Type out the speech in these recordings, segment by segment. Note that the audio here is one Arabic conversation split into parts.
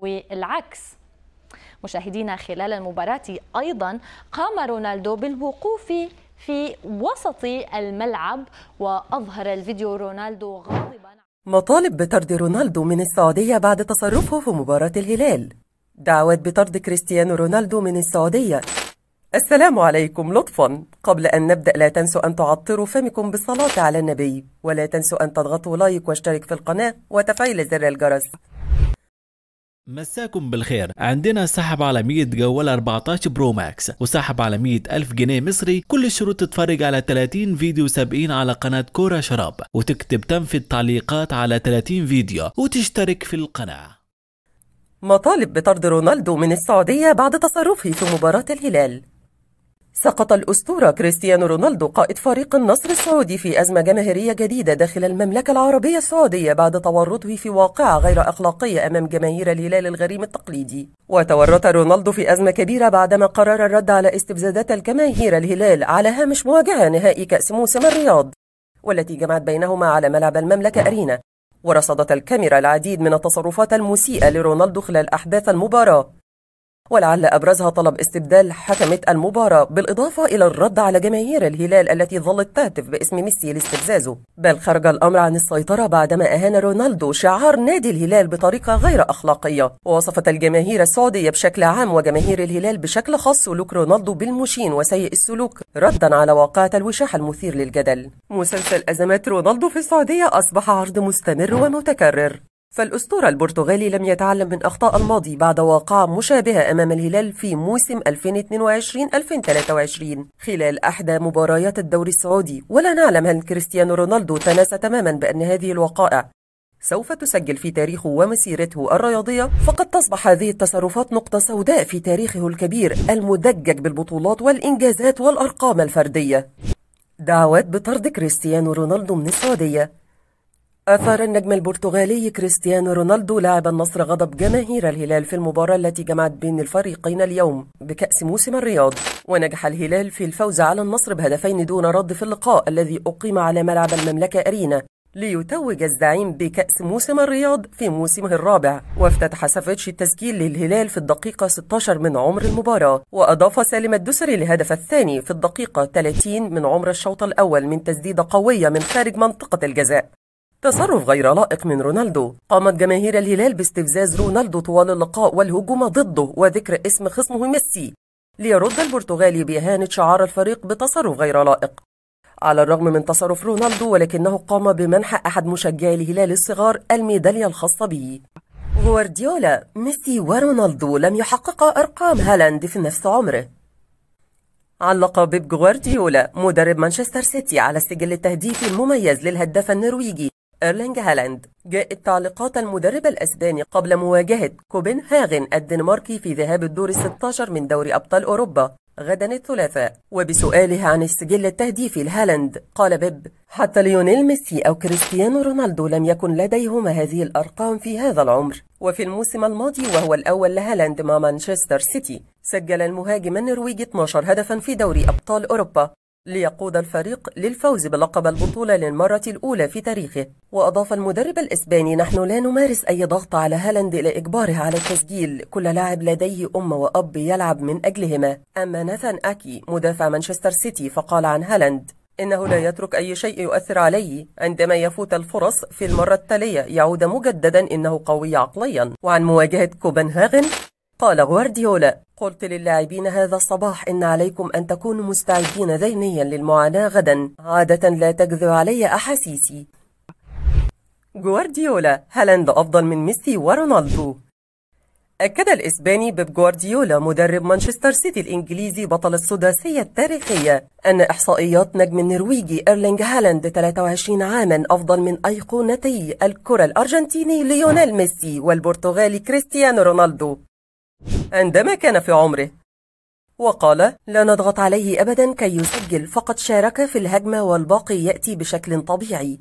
والعكس. مشاهدينا خلال المباراة أيضا قام رونالدو بالوقوف في وسط الملعب وأظهر الفيديو رونالدو غاضبا. مطالب بطرد رونالدو من السعودية بعد تصرفه في مباراة الهلال. دعوات بطرد كريستيانو رونالدو من السعودية. السلام عليكم لطفا. قبل أن نبدأ لا تنسوا أن تعطروا فمكم بالصلاة على النبي ولا تنسوا أن تضغطوا لايك واشترك في القناة وتفعيل زر الجرس. مساكم بالخير. عندنا سحب على 100 جوال 14 برو ماكس وسحب على 100 ألف جنيه مصري. كل الشروط تتفرج على 30 فيديو سابقين على قناة كورة شراب وتكتب تم في التعليقات على 30 فيديو وتشترك في القناة. مطالب بطرد رونالدو من السعودية بعد تصرفه في مباراة الهلال. سقط الأسطورة كريستيانو رونالدو قائد فريق النصر السعودي في أزمة جماهيرية جديدة داخل المملكة العربية السعودية بعد تورطه في واقعة غير أخلاقية أمام جماهير الهلال الغريم التقليدي. وتورط رونالدو في أزمة كبيرة بعدما قرر الرد على استفزازات الجماهير الهلال على هامش مواجهة نهائي كأس موسم الرياض والتي جمعت بينهما على ملعب المملكة أرينا. ورصدت الكاميرا العديد من التصرفات المسيئة لرونالدو خلال أحداث المباراة. ولعل أبرزها طلب استبدال حكمة المباراة بالإضافة إلى الرد على جماهير الهلال التي ظلت تهتف باسم ميسي لاستفزازه. بل خرج الأمر عن السيطرة بعدما أهان رونالدو شعار نادي الهلال بطريقة غير أخلاقية. ووصفت الجماهير السعودية بشكل عام وجماهير الهلال بشكل خاص سلوك رونالدو بالمشين وسيء السلوك ردا على واقعة الوشاح المثير للجدل. مسلسل أزمات رونالدو في السعودية أصبح عرض مستمر ومتكرر. فالأسطورة البرتغالي لم يتعلم من أخطاء الماضي بعد واقعة مشابهة أمام الهلال في موسم 2022-2023 خلال أحدى مباريات الدوري السعودي. ولا نعلم هل كريستيانو رونالدو تناسى تماما بأن هذه الوقائع سوف تسجل في تاريخه ومسيرته الرياضية. فقد تصبح هذه التصرفات نقطة سوداء في تاريخه الكبير المدجج بالبطولات والإنجازات والأرقام الفردية. دعوات بطرد كريستيانو رونالدو من السعودية. أثار النجم البرتغالي كريستيانو رونالدو لاعب النصر غضب جماهير الهلال في المباراة التي جمعت بين الفريقين اليوم بكأس موسم الرياض. ونجح الهلال في الفوز على النصر بهدفين دون رد في اللقاء الذي أقيم على ملعب المملكة أرينا ليتوج الزعيم بكأس موسم الرياض في موسمه الرابع. وافتتح سافيتش التسجيل للهلال في الدقيقة 16 من عمر المباراة وأضاف سالم الدوسري الهدف الثاني في الدقيقة 30 من عمر الشوط الأول من تسديدة قوية من خارج منطقة الجزاء. تصرف غير لائق من رونالدو. قامت جماهير الهلال باستفزاز رونالدو طوال اللقاء والهجوم ضده وذكر اسم خصمه ميسي ليرد البرتغالي بإهانة شعار الفريق بتصرف غير لائق. على الرغم من تصرف رونالدو ولكنه قام بمنح أحد مشجعي الهلال الصغار الميدالية الخاصة به. غوارديولا ميسي ورونالدو لم يحققا أرقام هالاند في نفس عمره. علق بيب غوارديولا مدرب مانشستر سيتي على السجل التهديفي المميز للهداف النرويجي. إيرلينج هالاند جاءت تعليقات المدرب الأسباني قبل مواجهة كوبنهاغن الدنماركي في ذهاب الدور الستاشر من دوري أبطال أوروبا. غدا الثلاثاء. وبسؤاله عن السجل التهديفي لهالاند قال بيب حتى ليونيل ميسي أو كريستيانو رونالدو لم يكن لديهما هذه الأرقام في هذا العمر. وفي الموسم الماضي وهو الأول لهالاند مع مانشستر سيتي سجل المهاجم النرويجي 12 هدفا في دوري أبطال أوروبا. ليقود الفريق للفوز بلقب البطولة للمرة الأولى في تاريخه. وأضاف المدرب الإسباني نحن لا نمارس أي ضغط على هالاند لإجباره على التسجيل. كل لاعب لديه أم وأب يلعب من أجلهما. أما ناثان أكي مدافع مانشستر سيتي فقال عن هالاند إنه لا يترك أي شيء يؤثر عليه عندما يفوت الفرص في المرة التالية يعود مجددا إنه قوي عقليا. وعن مواجهة كوبنهاغن قال غوارديولا قلت للاعبين هذا الصباح إن عليكم أن تكونوا مستعدين ذهنيا للمعاناة غدا. عادة لا تجذب علي أحاسيسي. غوارديولا هالاند أفضل من ميسي ورونالدو. أكد الإسباني بيب جوارديولا مدرب مانشستر سيتي الإنجليزي بطل السداسية التاريخية أن إحصائيات نجم النرويجي إيرلينج هالاند 23 عاما أفضل من أيقونتي الكرة الأرجنتيني ليونيل ميسي والبرتغالي كريستيانو رونالدو. عندما كان في عمره. وقال لا نضغط عليه أبدا كي يسجل فقد شارك في الهجمة والباقي يأتي بشكل طبيعي.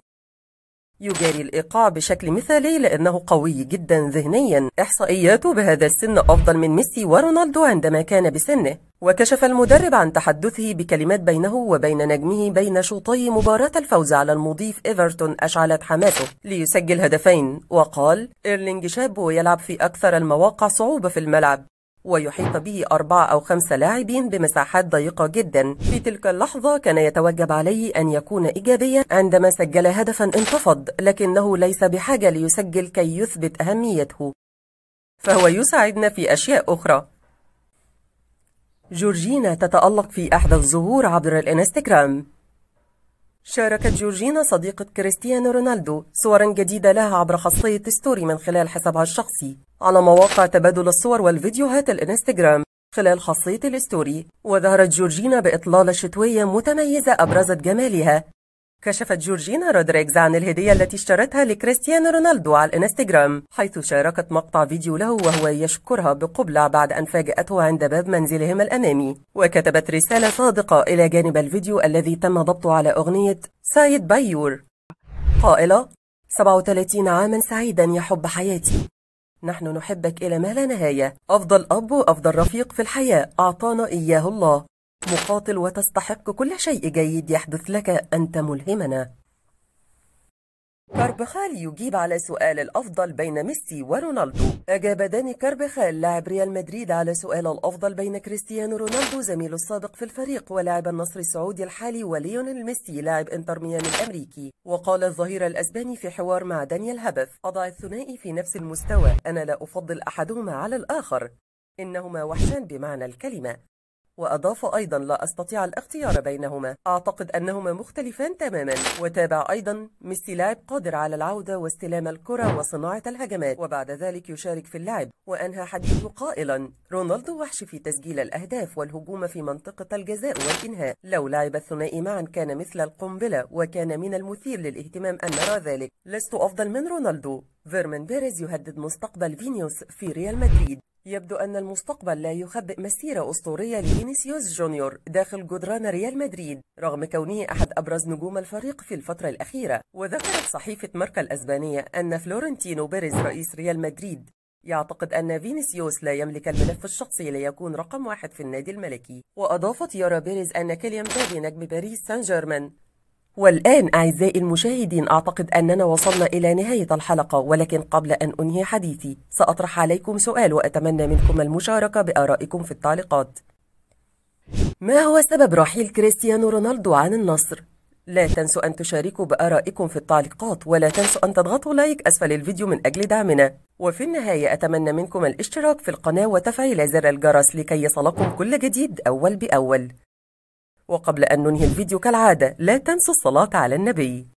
يجاري الإيقاع بشكل مثالي لأنه قوي جدا ذهنيا. إحصائياته بهذا السن أفضل من ميسي ورونالدو عندما كان بسنه. وكشف المدرب عن تحدثه بكلمات بينه وبين نجمه بين شوطي مباراة الفوز على المضيف إيفرتون أشعلت حماسه ليسجل هدفين وقال إيرلينج شاب ويلعب في أكثر المواقع صعوبة في الملعب. ويحيط به أربعة أو خمسة لاعبين بمساحات ضيقة جدا. في تلك اللحظة كان يتوجب عليه أن يكون إيجابيا عندما سجل هدفا انتفض لكنه ليس بحاجة ليسجل كي يثبت أهميته. فهو يساعدنا في أشياء أخرى. جورجينا تتألق في أحدث ظهور عبر الإنستغرام. شاركت جورجينا صديقة كريستيانو رونالدو صورا جديدة لها عبر خاصية story من خلال حسابها الشخصي على مواقع تبادل الصور والفيديوهات الانستغرام خلال خاصية ال story وظهرت جورجينا بإطلالة شتوية متميزة أبرزت جمالها. كشفت جورجينا رودريغز عن الهدية التي اشترتها لكريستيانو رونالدو على الانستغرام حيث شاركت مقطع فيديو له وهو يشكرها بقبلة بعد أن فاجأته عند باب منزلهم الأمامي. وكتبت رسالة صادقة إلى جانب الفيديو الذي تم ضبطه على أغنية side by your قائلة 37 عاما سعيدا يا حب حياتي. نحن نحبك إلى ما لا نهاية. أفضل أب وأفضل رفيق في الحياة. أعطانا إياه الله. مقاتل وتستحق كل شيء جيد يحدث لك أنت ملهمنا. كاربخال يجيب على سؤال الأفضل بين ميسي ورونالدو. أجاب داني كاربخال لاعب ريال مدريد على سؤال الأفضل بين كريستيانو رونالدو زميله السابق في الفريق ولاعب النصر السعودي الحالي وليونيل ميسي لاعب إنتر ميامي الأمريكي. وقال الظهير الأسباني في حوار مع دانيال هبث أضع الثنائي في نفس المستوى أنا لا أفضل أحدهما على الآخر. إنهما وحشان بمعنى الكلمة. وأضاف أيضا لا أستطيع الاختيار بينهما. أعتقد أنهما مختلفان تماما. وتابع أيضا ميسي لاعب قادر على العودة واستلام الكرة وصناعة الهجمات. وبعد ذلك يشارك في اللعب. وأنهى حديثه قائلا رونالدو وحش في تسجيل الأهداف والهجوم في منطقة الجزاء والإنهاء. لو لعب الثنائي معا كان مثل القنبلة وكان من المثير للاهتمام أن نرى ذلك. لست أفضل من رونالدو. فلورنتينو بيريز يهدد مستقبل فينيوس في ريال مدريد. يبدو أن المستقبل لا يخبئ مسيرة أسطورية لفينيسيوس جونيور داخل جدران ريال مدريد رغم كونه أحد أبرز نجوم الفريق في الفترة الأخيرة. وذكرت صحيفة ماركا الأسبانية أن فلورنتينو بيريز رئيس ريال مدريد يعتقد أن فينيسيوس لا يملك الملف الشخصي ليكون رقم واحد في النادي الملكي. وأضافت يرى بيريز أن كيليان مبابي نجم باريس سان جيرمان والآن أعزائي المشاهدين أعتقد أننا وصلنا إلى نهاية الحلقة ولكن قبل أن أنهي حديثي سأطرح عليكم سؤال وأتمنى منكم المشاركة بآرائكم في التعليقات. ما هو سبب رحيل كريستيانو رونالدو عن النصر؟ لا تنسوا أن تشاركوا بآرائكم في التعليقات ولا تنسوا أن تضغطوا لايك أسفل الفيديو من أجل دعمنا. وفي النهاية أتمنى منكم الاشتراك في القناة وتفعيل زر الجرس لكي يصلكم كل جديد أول بأول. وقبل أن ننهي الفيديو كالعادة لا تنسوا الصلاة على النبي.